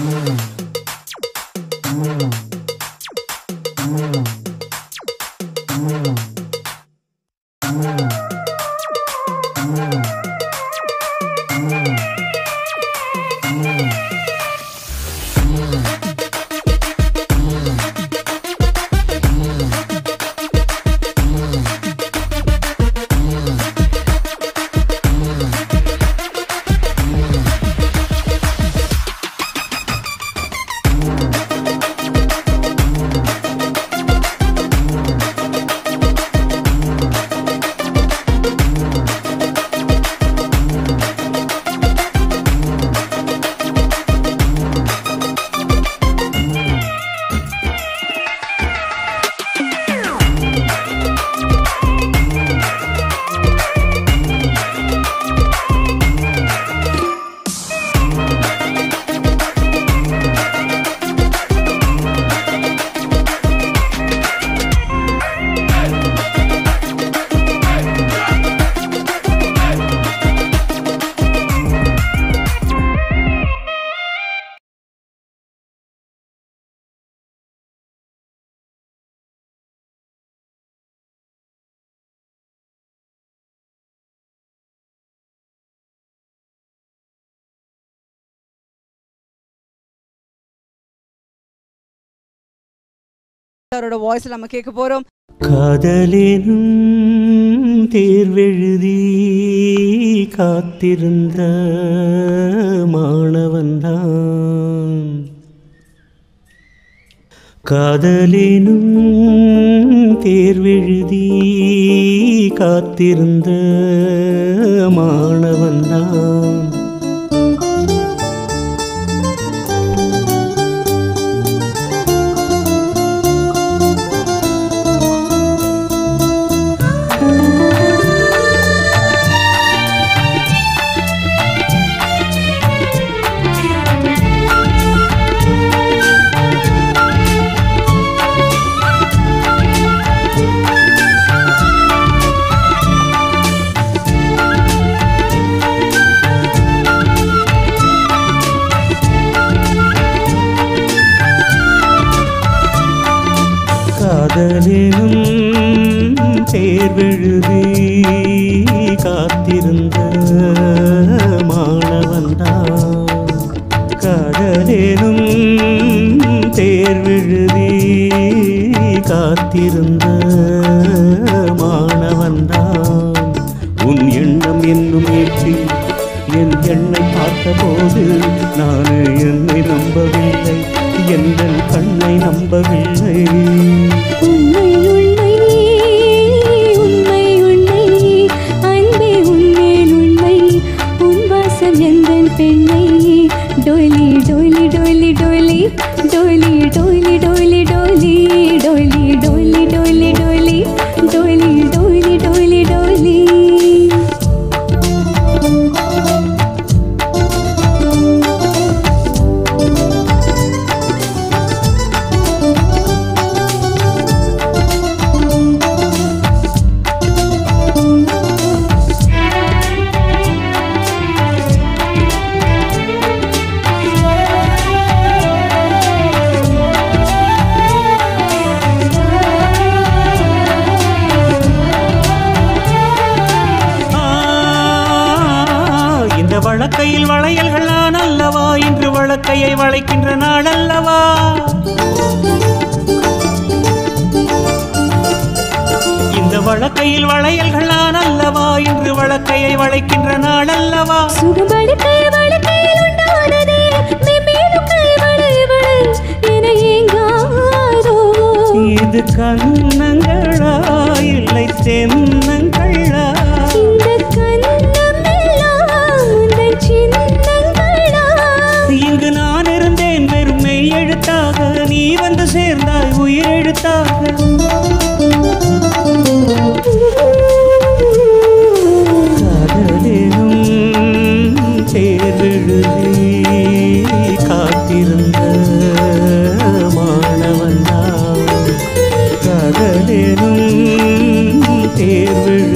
Mm-hmm. அவரோட voice நம்ம கேட்க போறோம். காதலினும் தேர்வெழுதி காத்திருந்த மாணவன்தான் காதலினும் தேர்வெழுதி காத்திருந்த காதலினும் தேர்வெழுதி காத்திருந்த மாணவன்தான். காதலினும் தேர்வெழுதி காத்திருந்த மாணவன்தான். உன் எண்ணம் என்னும் ஏற்றி என் எண்ணை பார்த்தபோது நான் என்னை நம்பவில்லை. எங்கள் கண்ணை நம்பவில்லை. அழைக்கின்ற நாளல்லவா இந்த வழக்கையில் வளையல்கள் நான் அல்லவா? இன்று வழக்கையை வளைக்கின்ற நாளல்லவா இது கண்ணங்களா இல்லை தென் சேர்ந்தாய் உயிரெழுத்தாக. காதலும் தேர்விழுதி காத்திருந்த மாணவன் காதலும் தேர்விழு